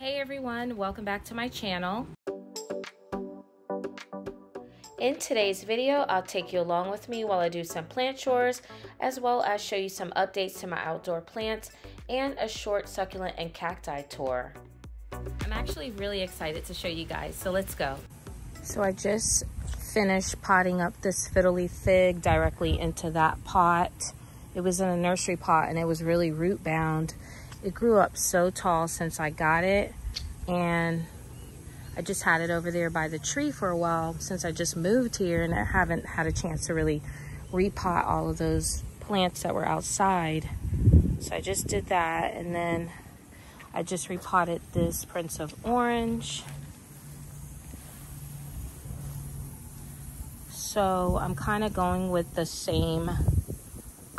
Hey everyone, welcome back to my channel. In today's video, I'll take you along with me while I do some plant chores, as well as show you some updates to my outdoor plants and a short succulent and cacti tour. I'm actually really excited to show you guys, so let's go. So I just finished potting up this fiddle leaf fig directly into that pot. It was in a nursery pot and it was really root bound. It grew up so tall since I got it and I just had it over there by the tree for a while since I just moved here and I haven't had a chance to really repot all of those plants that were outside. So I just did that and then I just repotted this Prince of Orange. So I'm kind of going with the same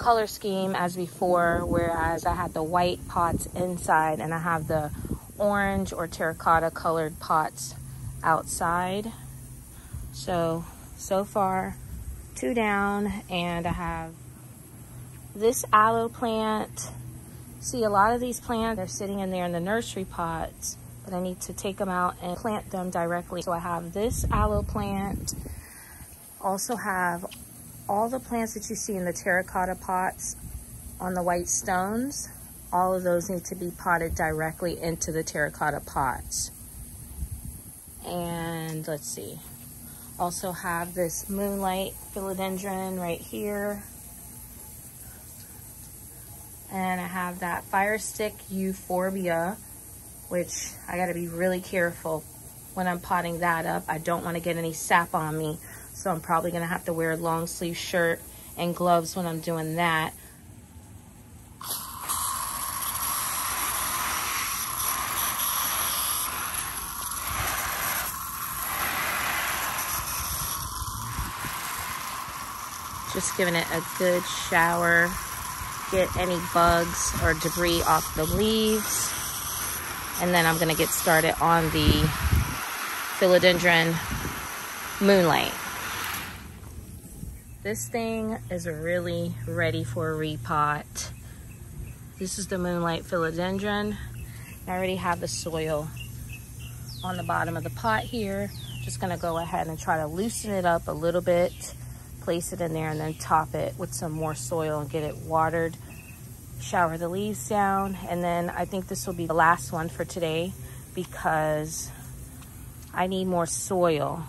color scheme as before, whereas I had the white pots inside and I have the orange or terracotta colored pots outside. So, so far, two down and I have this aloe plant. See, a lot of these plants are sitting in there in the nursery pots, but I need to take them out and plant them directly. So I have this aloe plant, also have all the plants that you see in the terracotta pots on the white stones, all of those need to be potted directly into the terracotta pots. And let's see, also have this moonlight philodendron right here. And I have that fire stick euphorbia, which I gotta be really careful when I'm potting that up. I don't wanna get any sap on me so I'm probably going to have to wear a long sleeve shirt and gloves when I'm doing that. Just giving it a good shower. Get any bugs or debris off the leaves. And then I'm going to get started on the philodendron moonlight. This thing is really ready for a repot. This is the Moonlight Philodendron. I already have the soil on the bottom of the pot here. Just gonna go ahead and try to loosen it up a little bit, place it in there and then top it with some more soil and get it watered. Shower the leaves down. And then I think this will be the last one for today because I need more soil.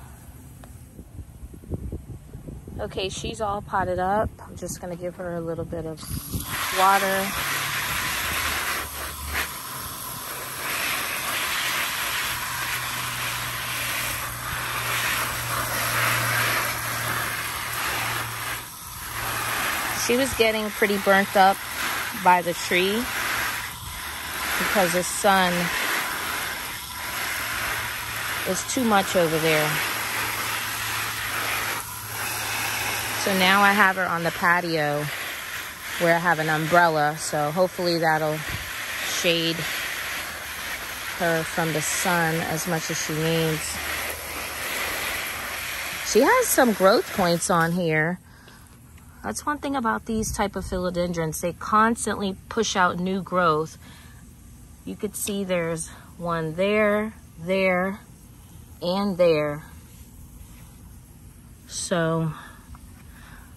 Okay, she's all potted up. I'm just gonna give her a little bit of water. She was getting pretty burnt up by the tree because the sun is too much over there. So now I have her on the patio where I have an umbrella. So hopefully that'll shade her from the sun as much as she needs. She has some growth points on here. That's one thing about these type of philodendrons. They constantly push out new growth. You could see there's one there, there, and there. So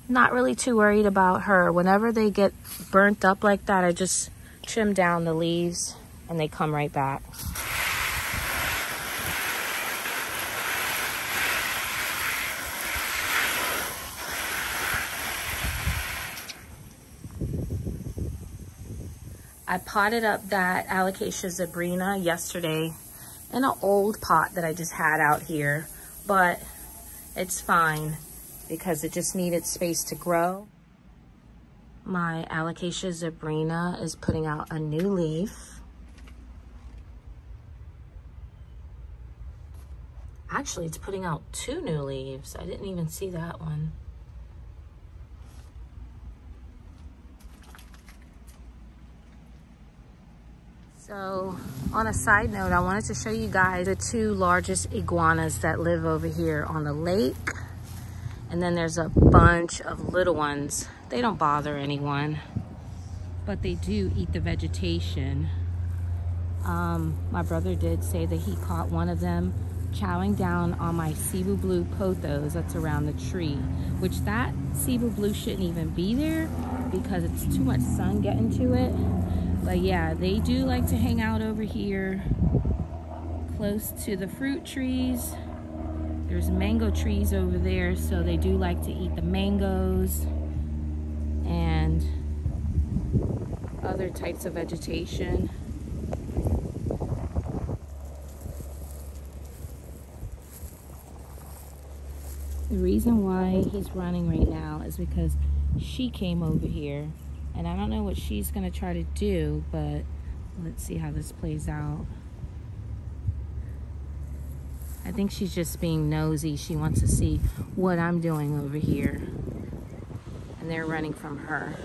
not really too worried about her. Whenever they get burnt up like that, I just trim down the leaves and they come right back. I potted up that Alocasia zebrina yesterday in an old pot that I just had out here, but it's fine because it just needed space to grow. My Alocasia zebrina is putting out a new leaf. Actually, it's putting out two new leaves. I didn't even see that one. So on a side note, I wanted to show you guys the two largest iguanas that live over here on the lake. And then there's a bunch of little ones. They don't bother anyone, but they do eat the vegetation. Um, my brother did say that he caught one of them chowing down on my Cebu Blue pothos that's around the tree, which that Cebu Blue shouldn't even be there because it's too much sun getting to it. But yeah, they do like to hang out over here close to the fruit trees. There's mango trees over there, so they do like to eat the mangoes and other types of vegetation. The reason why he's running right now is because she came over here and I don't know what she's gonna try to do, but let's see how this plays out. I think she's just being nosy. She wants to see what I'm doing over here. And they're running from her.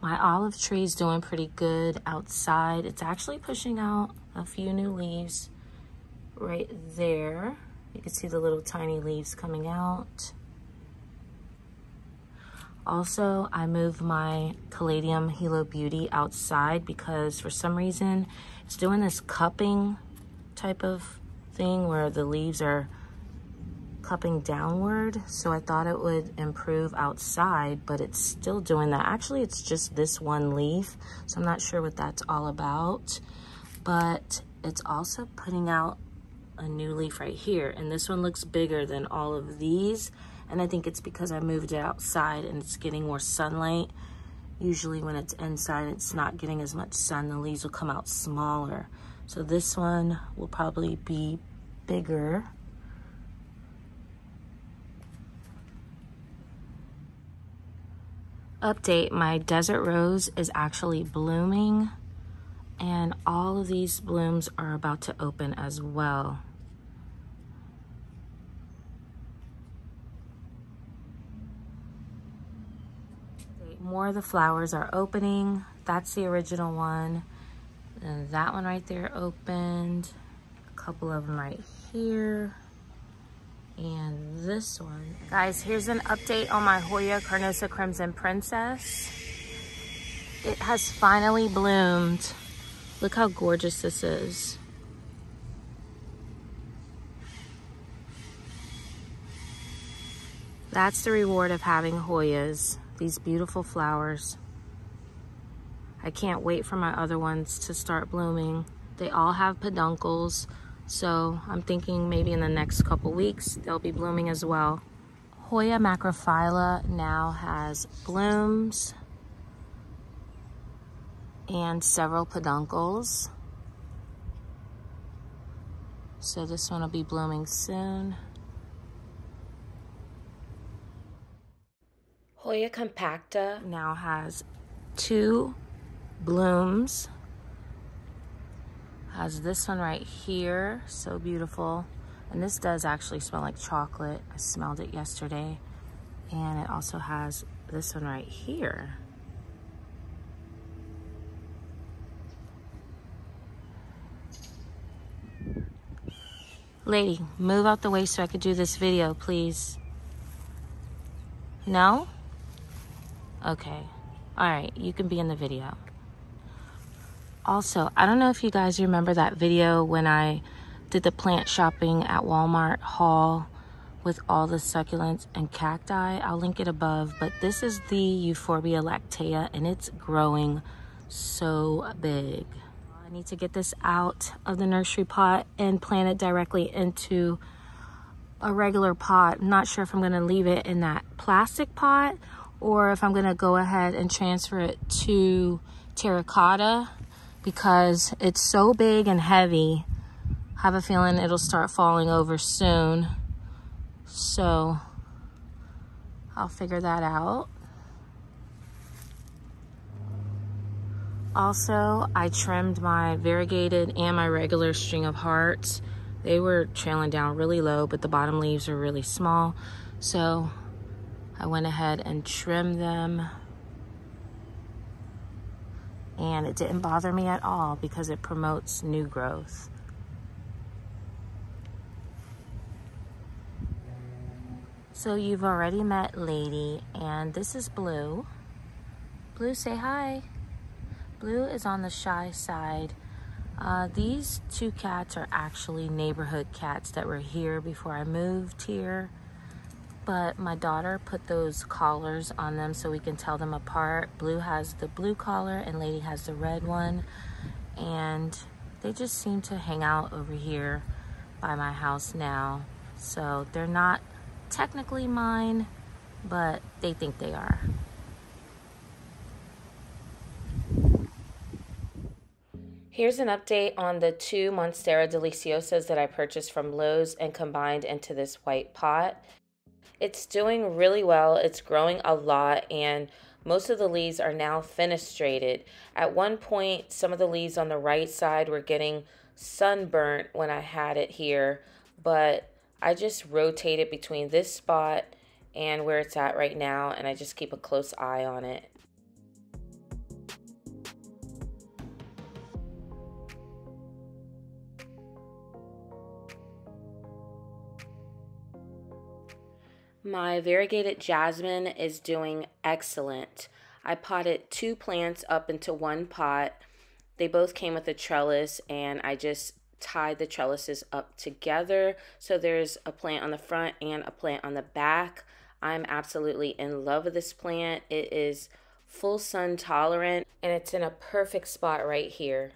My olive tree is doing pretty good outside. It's actually pushing out a few new leaves right there. You can see the little tiny leaves coming out. Also, I moved my Caladium Hilo Beauty outside because for some reason it's doing this cupping type of thing where the leaves are cupping downward. So I thought it would improve outside, but it's still doing that. Actually, it's just this one leaf. So I'm not sure what that's all about, but it's also putting out a new leaf right here. And this one looks bigger than all of these. And I think it's because I moved it outside and it's getting more sunlight. Usually when it's inside, it's not getting as much sun. The leaves will come out smaller. So this one will probably be bigger. Update, my desert rose is actually blooming and all of these blooms are about to open as well. More of the flowers are opening. That's the original one. And that one right there opened. A couple of them right here. And this one. Guys, here's an update on my Hoya Carnosa Crimson Princess. It has finally bloomed. Look how gorgeous this is. That's the reward of having Hoyas these beautiful flowers. I can't wait for my other ones to start blooming. They all have peduncles, so I'm thinking maybe in the next couple weeks they'll be blooming as well. Hoya macrophylla now has blooms and several peduncles. So this one will be blooming soon. Hoya compacta now has two blooms. Has this one right here, so beautiful. And this does actually smell like chocolate. I smelled it yesterday. And it also has this one right here. Lady, move out the way so I could do this video, please. No? Okay. All right, you can be in the video. Also, I don't know if you guys remember that video when I did the plant shopping at Walmart haul with all the succulents and cacti. I'll link it above, but this is the Euphorbia lactea and it's growing so big. I need to get this out of the nursery pot and plant it directly into a regular pot. I'm not sure if I'm gonna leave it in that plastic pot or if I'm gonna go ahead and transfer it to terracotta because it's so big and heavy. I have a feeling it'll start falling over soon. So I'll figure that out. Also, I trimmed my variegated and my regular string of hearts. They were trailing down really low, but the bottom leaves are really small. So I went ahead and trimmed them and it didn't bother me at all because it promotes new growth. So you've already met Lady, and this is Blue. Blue, say hi. Blue is on the shy side. Uh, these two cats are actually neighborhood cats that were here before I moved here. But my daughter put those collars on them so we can tell them apart. Blue has the blue collar and Lady has the red one. And they just seem to hang out over here by my house now. So they're not technically mine, but they think they are. Here's an update on the two Monstera Deliciosas that I purchased from Lowe's and combined into this white pot. It's doing really well. It's growing a lot and most of the leaves are now fenestrated. At one point, some of the leaves on the right side were getting sunburnt when I had it here, but I just rotate it between this spot and where it's at right now and I just keep a close eye on it. My variegated jasmine is doing excellent. I potted two plants up into one pot. They both came with a trellis and I just tied the trellises up together. So there's a plant on the front and a plant on the back. I'm absolutely in love with this plant. It is full sun tolerant and it's in a perfect spot right here.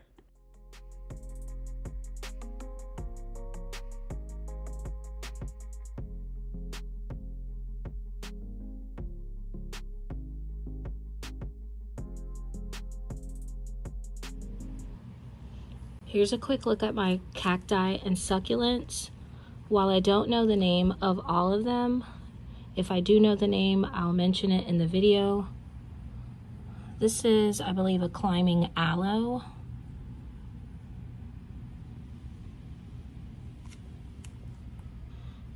Here's a quick look at my cacti and succulents. While I don't know the name of all of them, if I do know the name, I'll mention it in the video. This is, I believe, a climbing aloe.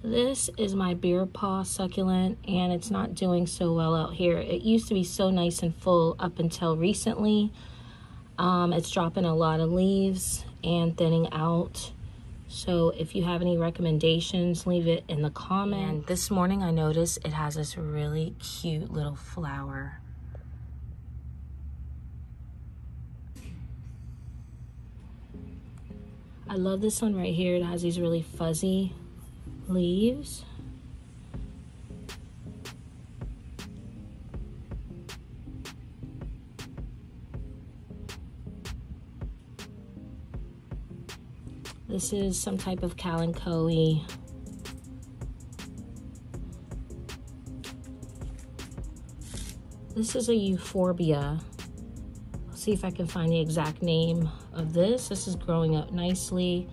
This is my bear paw succulent and it's not doing so well out here. It used to be so nice and full up until recently. Um, it's dropping a lot of leaves and thinning out. So if you have any recommendations, leave it in the comment. And this morning I noticed it has this really cute little flower. I love this one right here. It has these really fuzzy leaves. This is some type of kalanchoe. This is a euphorbia. I'll see if I can find the exact name of this. This is growing up nicely.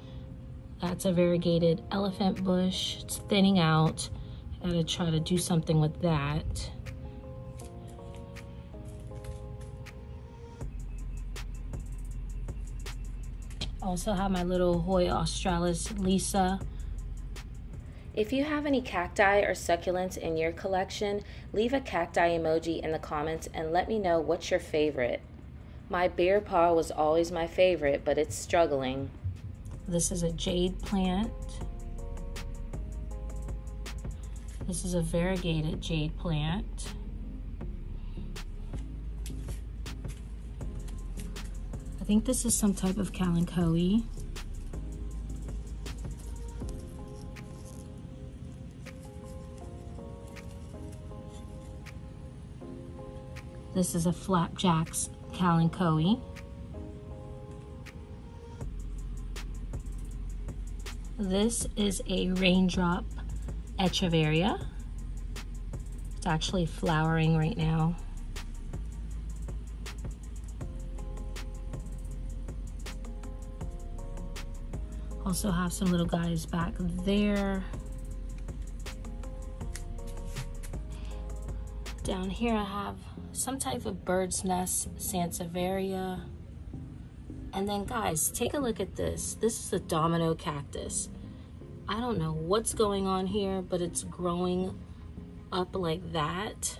That's a variegated elephant bush. It's thinning out. I gotta try to do something with that. Also have my little Hoya Australis Lisa. If you have any cacti or succulents in your collection, leave a cacti emoji in the comments and let me know what's your favorite. My bear paw was always my favorite, but it's struggling. This is a jade plant. This is a variegated jade plant. Think this is some type of kalanchoe. This is a flapjacks kalanchoe. This is a raindrop echeveria. It's actually flowering right now. Also have some little guys back there. Down here I have some type of bird's nest Sansevieria. And then guys, take a look at this. This is a domino cactus. I don't know what's going on here, but it's growing up like that.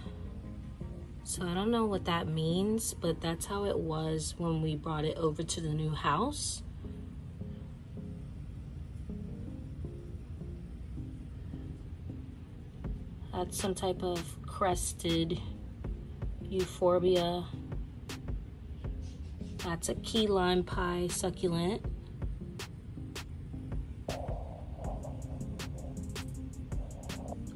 So I don't know what that means, but that's how it was when we brought it over to the new house. That's some type of crested euphorbia. That's a key lime pie succulent.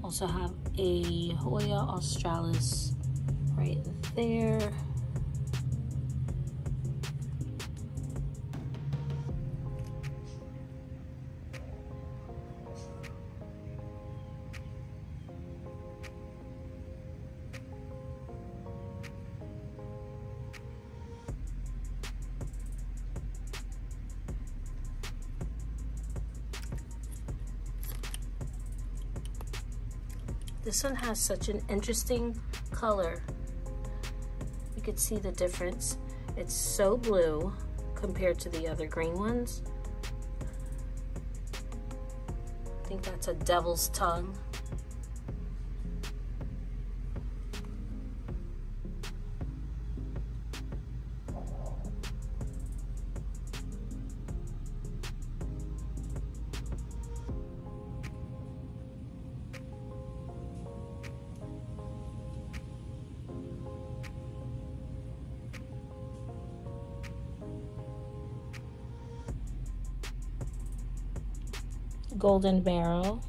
Also have a Hoya australis right there. This one has such an interesting color. You could see the difference. It's so blue compared to the other green ones. I think that's a devil's tongue. Golden barrel.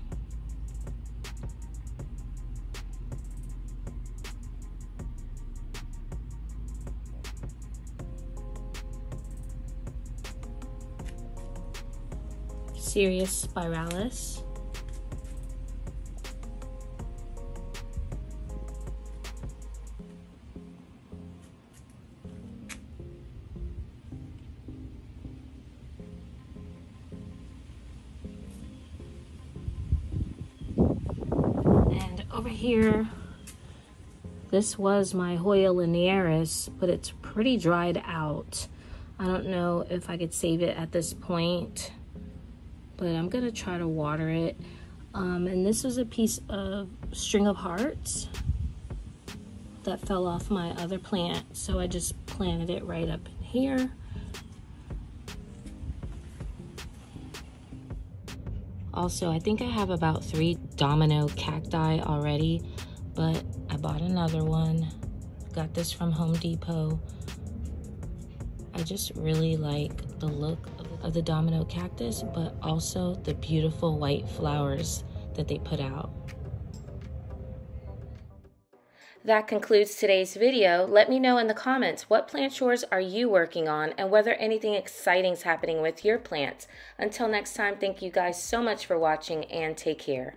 Cereus spiralis. Here, this was my Hoya linearis, but it's pretty dried out. I don't know if I could save it at this point, but I'm gonna try to water it. Um, and this was a piece of string of hearts that fell off my other plant. So I just planted it right up in here. Also, I think I have about three domino cacti already, but I bought another one. Got this from Home Depot. I just really like the look of the domino cactus, but also the beautiful white flowers that they put out. That concludes today's video. Let me know in the comments what plant chores are you working on and whether anything exciting is happening with your plants. Until next time, thank you guys so much for watching and take care.